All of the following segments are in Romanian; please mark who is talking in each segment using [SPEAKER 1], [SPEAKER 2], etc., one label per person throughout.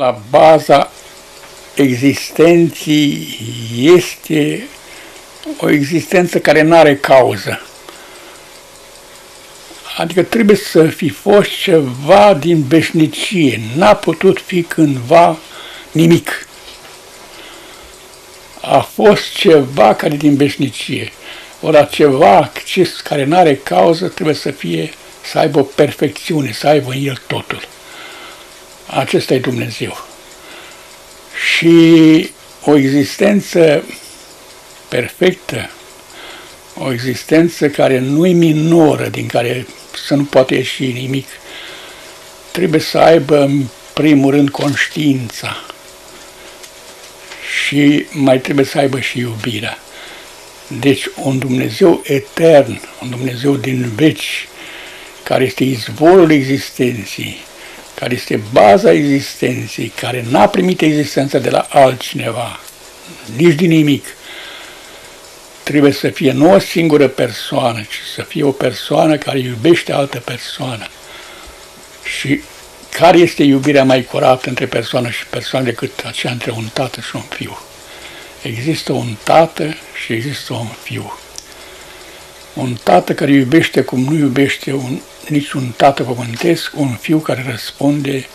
[SPEAKER 1] la baza existenții este o existență care nu are cauză. Adică trebuie să fi fost ceva din veșnicie. N-a putut fi cândva nimic. A fost ceva care din veșnicie. Ori ceva care nu are cauză trebuie să fie, să aibă o perfecțiune, să aibă în el totul. Acesta e Dumnezeu. Și o existență perfectă, o existență care nu e minoră, din care să nu poate ieși nimic, trebuie să aibă în primul rând conștiința și mai trebuie să aibă și iubirea. Deci un Dumnezeu etern, un Dumnezeu din veci, care este izvorul existenții, care este baza existenței, care n-a primit existența de la altcineva, nici din nimic, trebuie să fie nu o singură persoană, ci să fie o persoană care iubește altă persoană. Și care este iubirea mai curată între persoană și persoană decât aceea între un tată și un fiu? Există un tată și există un fiu. Un tată care iubește cum nu iubește un, niciun tată pământesc, un fiu care răspunde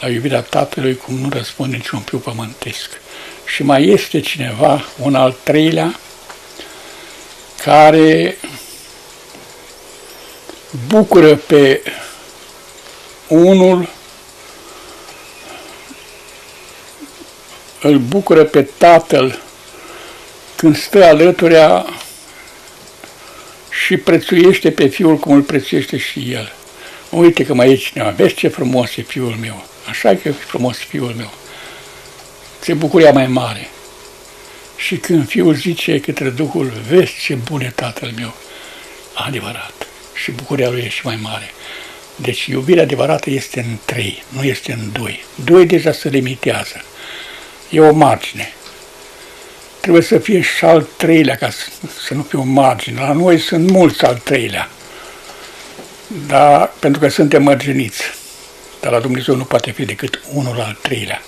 [SPEAKER 1] la iubirea tatălui cum nu răspunde niciun fiu pământesc. Și mai este cineva, un al treilea, care bucură pe unul, îl bucură pe tatăl când stă alăturea și prețuiește pe fiul cum îl prețuiește și el. Uite că mai e cineva, vezi ce frumos e fiul meu, așa că e frumos fiul meu. Ce bucuria mai mare. Și când fiul zice către Duhul, vezi ce bun e tatăl meu, adevărat. Și bucuria lui e și mai mare. Deci iubirea adevărată este în trei, nu este în doi. Doi deja se limitează. E o margine. Trebuie să fie și al treilea, ca să, să nu fie o margine. La noi sunt mulți al treilea. Dar pentru că suntem mărginiți. Dar la Dumnezeu nu poate fi decât unul al treilea.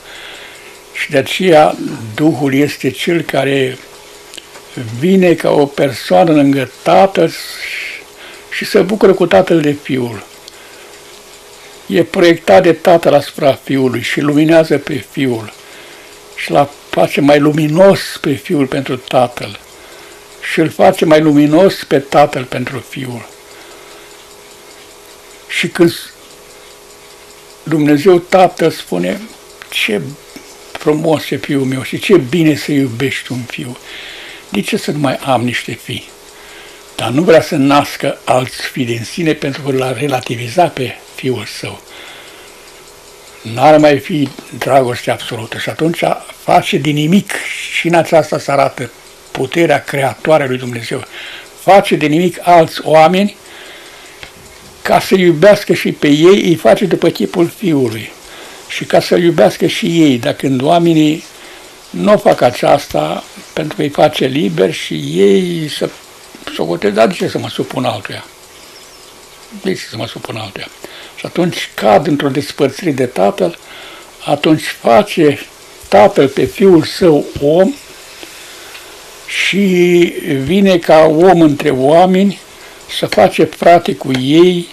[SPEAKER 1] Și de aceea Duhul este cel care vine ca o persoană lângă Tatăl și se bucură cu Tatăl de Fiul. E proiectat de Tatăl asupra Fiului și luminează pe Fiul și l face mai luminos pe Fiul pentru Tatăl și îl face mai luminos pe Tatăl pentru Fiul. Și când Dumnezeu Tatăl spune ce frumos e fiul meu și ce bine să iubești un fiu. De ce să nu mai am niște fii? Dar nu vrea să nască alți fii din sine pentru că l-a relativizat pe fiul său. N-ar mai fi dragoste absolută și atunci face din nimic și în aceasta se arată puterea creatoare lui Dumnezeu. Face de nimic alți oameni ca să iubească și pe ei, îi face după chipul Fiului și ca să iubească și ei, dacă când oamenii nu fac aceasta pentru că îi face liber și ei să să dar de ce să mă supun altuia? De ce să mă supun altuia? Și atunci cad într-o despărțire de tatăl, atunci face tatăl pe fiul său om și vine ca om între oameni să face frate cu ei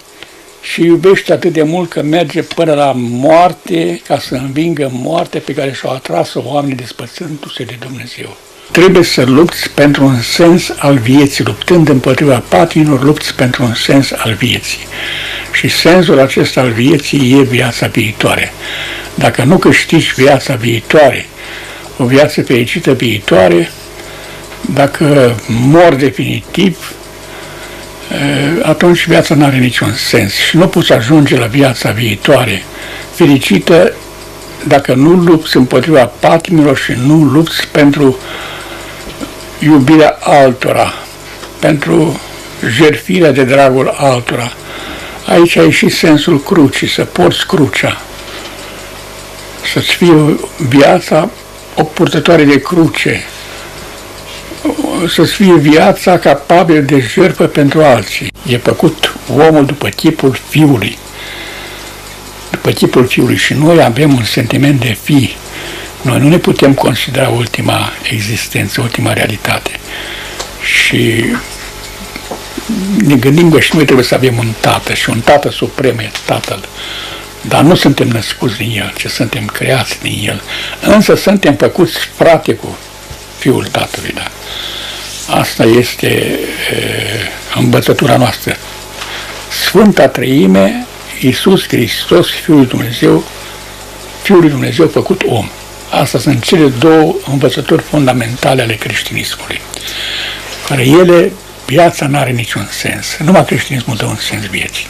[SPEAKER 1] și iubește atât de mult că merge până la moarte ca să învingă moartea pe care și-au atras-o oamenii despărțându-se de Dumnezeu. Trebuie să lupți pentru un sens al vieții, luptând împotriva patinilor, lupți pentru un sens al vieții. Și sensul acesta al vieții e viața viitoare. Dacă nu câștigi viața viitoare, o viață fericită viitoare, dacă mor definitiv, atunci viața nu are niciun sens și nu poți ajunge la viața viitoare fericită dacă nu lupți împotriva patimilor și nu lupți pentru iubirea altora, pentru jertfirea de dragul altora. Aici ai și sensul crucii, să porți crucea, să-ți fie viața o purtătoare de cruce, să-ți fie viața capabil de jertfă pentru alții. E făcut omul după chipul Fiului, după chipul Fiului și noi avem un sentiment de fi. Noi nu ne putem considera ultima existență, ultima realitate. Și ne gândim că și noi trebuie să avem un tată și un tată suprem e tatăl. Dar nu suntem născuți din el, ci suntem creați din el. Însă suntem făcuți frate cu fiul tatălui, da. Asta este e, învățătura noastră. Sfânta Treime, Iisus Hristos, Fiul lui Dumnezeu, Fiul lui Dumnezeu făcut om. Asta sunt cele două învățături fundamentale ale creștinismului. Care ele, viața nu are niciun sens. Numai creștinismul dă un sens vieții.